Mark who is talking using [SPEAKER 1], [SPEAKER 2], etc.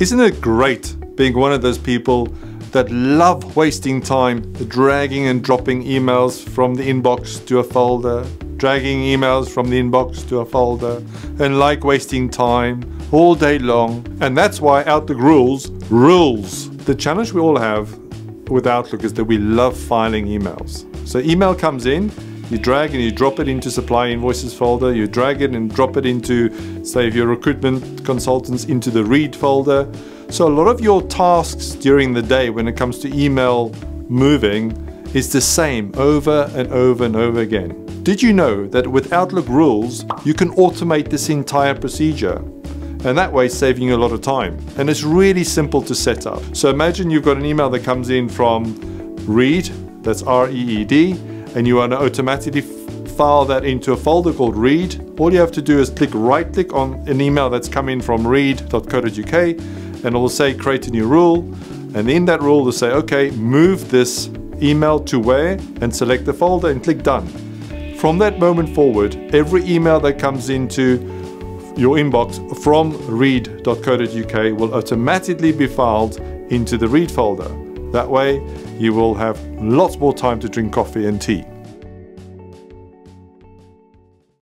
[SPEAKER 1] Isn't it great being one of those people that love wasting time dragging and dropping emails from the inbox to a folder, dragging emails from the inbox to a folder, and like wasting time all day long. And that's why Outlook rules rules. The challenge we all have with Outlook is that we love filing emails. So email comes in, you drag and you drop it into supply invoices folder, you drag it and drop it into, say, if you're recruitment consultants, into the Reed folder. So a lot of your tasks during the day when it comes to email moving is the same over and over and over again. Did you know that with Outlook rules, you can automate this entire procedure? And that way saving you a lot of time. And it's really simple to set up. So imagine you've got an email that comes in from Reed, that's R-E-E-D, and you want to automatically file that into a folder called Reed. All you have to do is click right click on an email that's coming from reed.co.uk and it will say create a new rule. And in that rule, will say, okay, move this email to where and select the folder and click done. From that moment forward, every email that comes into your inbox from reed.co.uk will automatically be filed into the Reed folder. That way, you will have lots more time to drink coffee and tea.